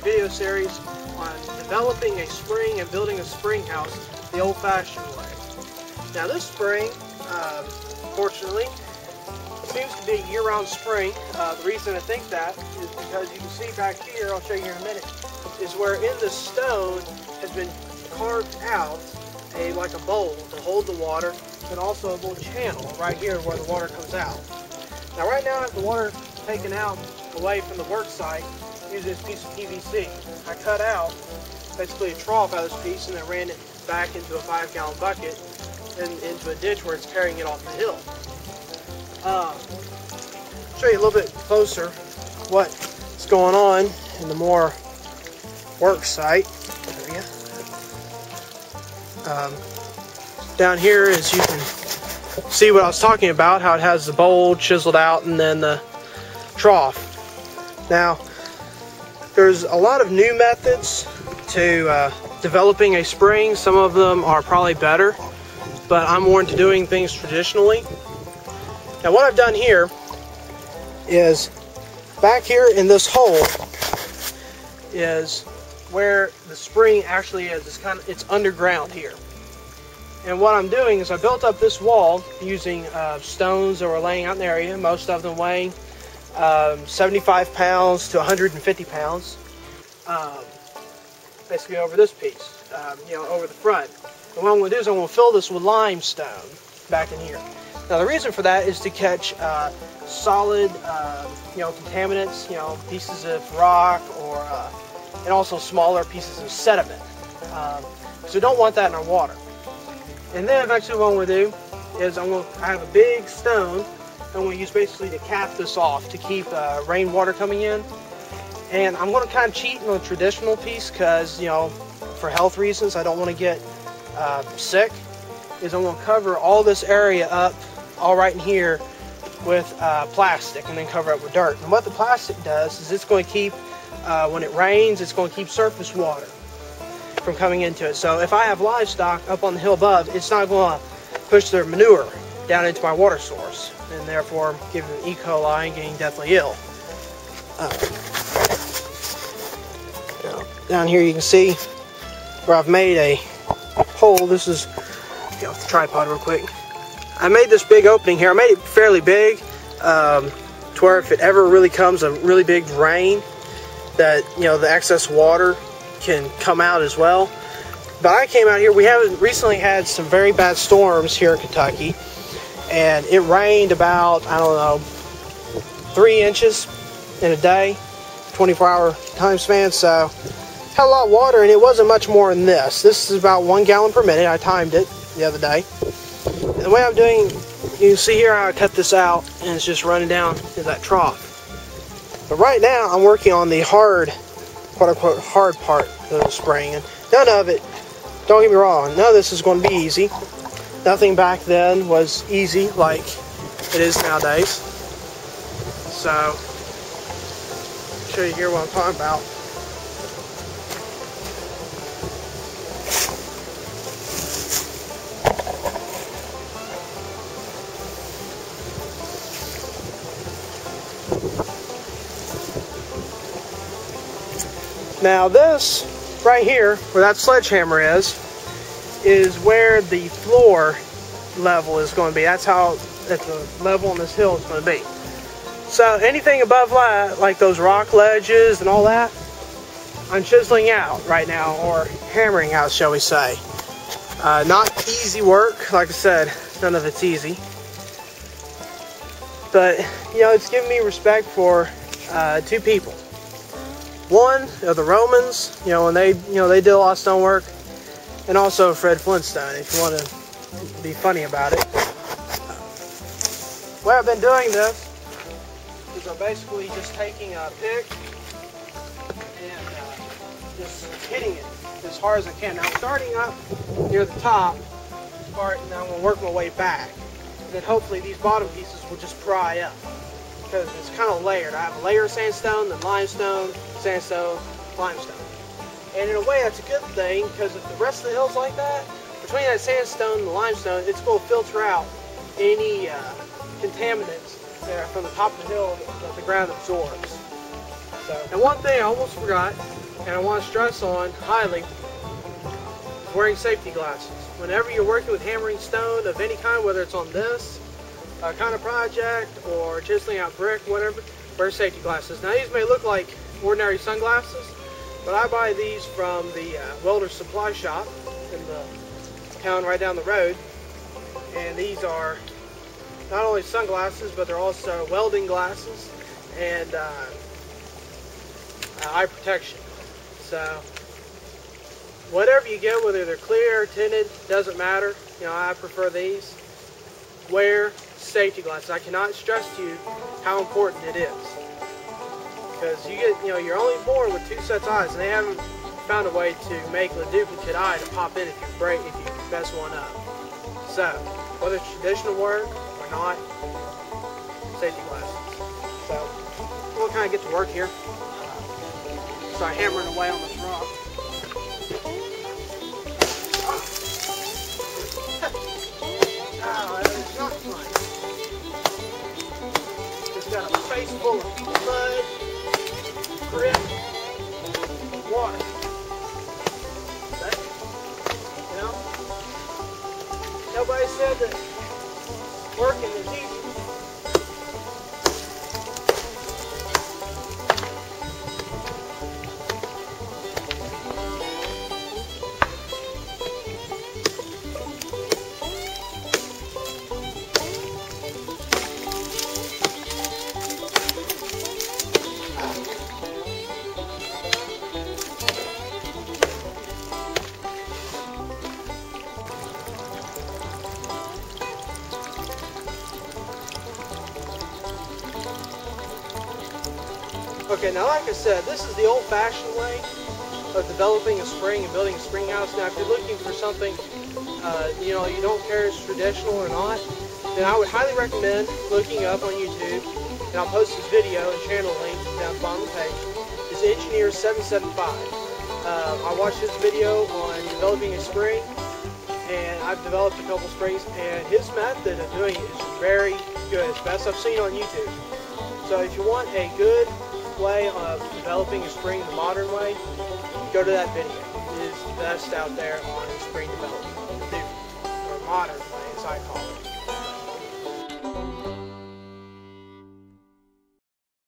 video series on developing a spring and building a spring house the old-fashioned way. Now this spring, um, fortunately, seems to be year-round spring. Uh, the reason I think that is because you can see back here, I'll show you in a minute, is where in the stone has been carved out a like a bowl to hold the water and also a little channel right here where the water comes out. Now right now I have the water taken out away from the work site using this piece of PVC. I cut out basically a trough out of this piece and then ran it back into a five gallon bucket and into a ditch where it's carrying it off the hill. Um, show you a little bit closer what's going on in the more work site area. Um, down here, as you can see what I was talking about, how it has the bowl chiseled out and then the trough. Now, there's a lot of new methods to uh, developing a spring. Some of them are probably better, but I'm more into doing things traditionally. Now what I've done here is back here in this hole is where the spring actually is. It's kind of it's underground here. And what I'm doing is I built up this wall using uh, stones that were laying out in the area, most of them weighing um, 75 pounds to 150 pounds, um, basically over this piece, um, you know, over the front. And what I'm going to do is I'm going to fill this with limestone back in here. Now the reason for that is to catch uh, solid, uh, you know, contaminants, you know, pieces of rock or, uh, and also smaller pieces of sediment. Um, so we don't want that in our water. And then eventually what I'm going to do is I'm going to, have a big stone I'm going to use basically to cap this off to keep uh, rainwater coming in. And I'm going to kind of cheat on the traditional piece because, you know, for health reasons, I don't want to get uh, sick. Is I'm going to cover all this area up all right in here with uh, plastic and then cover it with dirt. And what the plastic does is it's going to keep, uh, when it rains, it's going to keep surface water from coming into it. So if I have livestock up on the hill above, it's not going to push their manure down into my water source and therefore giving E. coli and getting deathly ill. Uh, down here you can see where I've made a hole. This is, get off the tripod real quick. I made this big opening here. I made it fairly big um, to where if it ever really comes a really big rain, that you know the excess water can come out as well. But I came out here. We haven't recently had some very bad storms here in Kentucky, and it rained about I don't know three inches in a day, 24-hour time span. So had a lot of water, and it wasn't much more than this. This is about one gallon per minute. I timed it the other day the way I'm doing, you see here I cut this out and it's just running down to that trough. But right now I'm working on the hard, quote unquote, hard part of the spring. And none of it, don't get me wrong, none of this is going to be easy. Nothing back then was easy like it is nowadays. So, show you here what I'm talking about. Now this right here, where that sledgehammer is, is where the floor level is going to be. That's how at the level on this hill is going to be. So anything above that, like those rock ledges and all that, I'm chiseling out right now, or hammering out, shall we say. Uh, not easy work, like I said, none of it's easy. But, you know, it's given me respect for uh, two people. One of the Romans, you know, when they, you know, they did a lot of stonework, and also Fred Flintstone, if you want to be funny about it. Way I've been doing this is I'm basically just taking a pick and uh, just hitting it as hard as I can. Now, starting up near the top part, and I'm going to work my way back. And then hopefully these bottom pieces will just pry up because it's kind of layered. I have a layer of sandstone, then limestone, sandstone, limestone. And in a way, that's a good thing because if the rest of the hill's like that, between that sandstone and the limestone, it's going to filter out any uh, contaminants there from the top of the hill that the ground absorbs. So, and one thing I almost forgot and I want to stress on highly wearing safety glasses. Whenever you're working with hammering stone of any kind, whether it's on this uh, kind of project or chiseling out brick, whatever, wear safety glasses. Now these may look like ordinary sunglasses, but I buy these from the uh, welder supply shop in the town right down the road. And these are not only sunglasses, but they're also welding glasses and uh, eye protection. So whatever you get, whether they're clear or tinted, doesn't matter. You know, I prefer these. Wear safety glasses. I cannot stress to you how important it is. Because you get, you know, you're only born with two sets of eyes, and they haven't found a way to make a duplicate eye to pop in if you break, if you mess one up. So, whether it's traditional work or not, safety glasses. So, we'll kind of get to work here. Start hammering away on this rock. Oh, that not fun. Just got a face full of mud, grit, water. You know? Nobody said that working is easy. Okay, now like I said, this is the old-fashioned way of developing a spring and building a spring house. Now, if you're looking for something, uh, you know, you don't care if it's traditional or not, then I would highly recommend looking up on YouTube, and I'll post this video and channel link down at the bottom of the page, is Engineer 775. Uh, I watched his video on developing a spring, and I've developed a couple springs, and his method of doing it is very good. It's best I've seen on YouTube. So if you want a good way of developing a spring the modern way, go to that video. It is the best out there on spring development, or modern way as I call it.